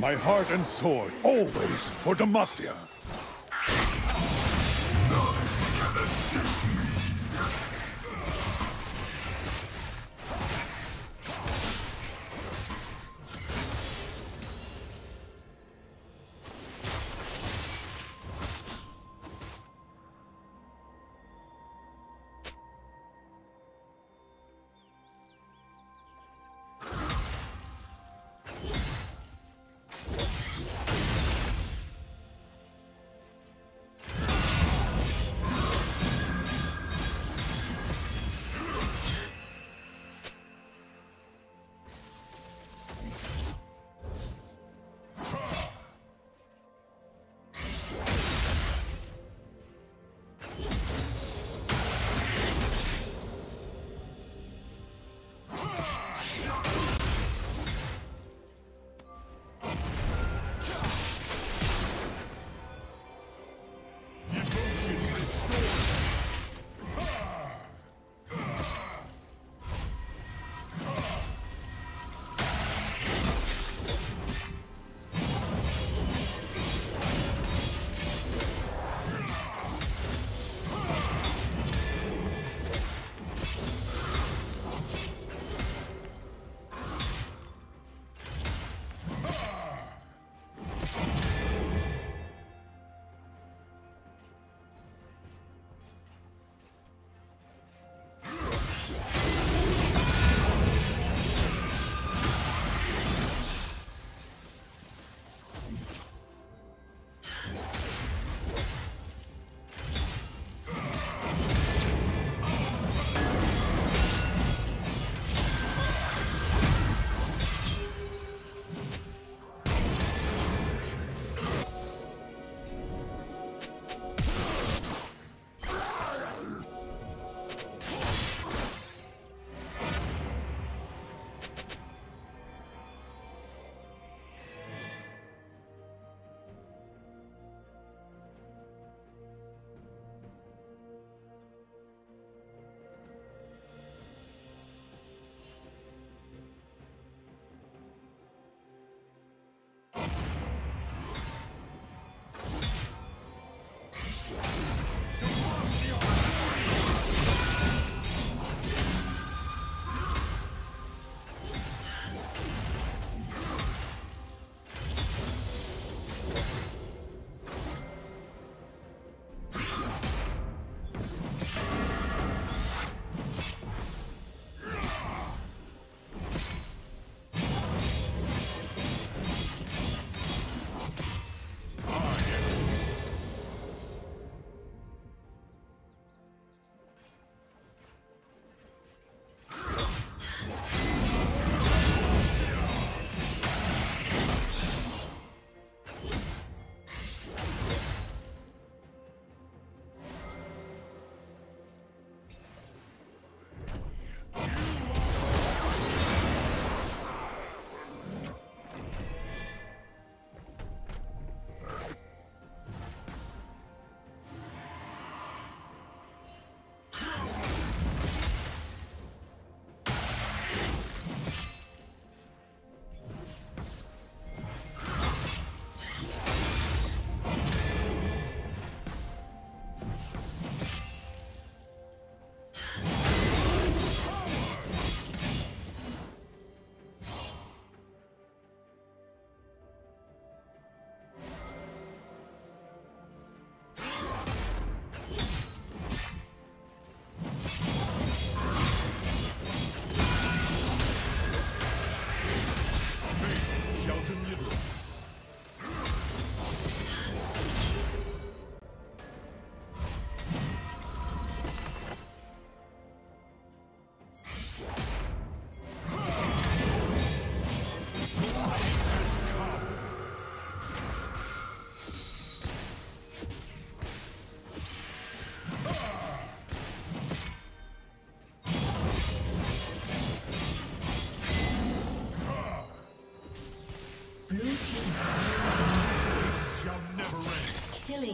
My heart and sword, always for Demacia.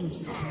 Killing spree.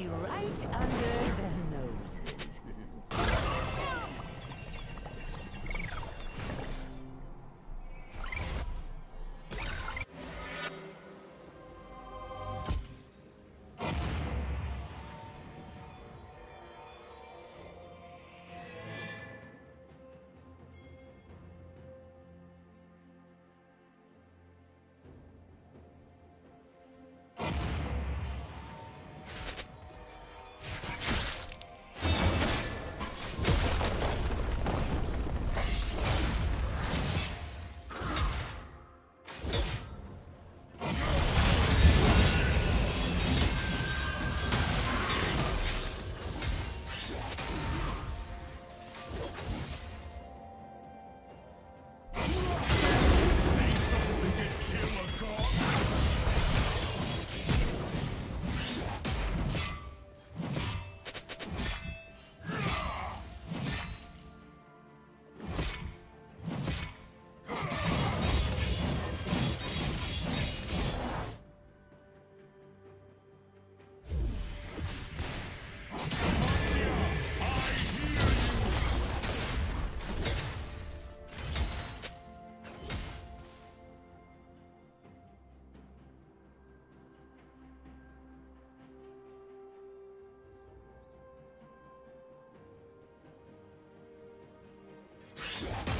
be right under... Blue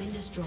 been destroyed.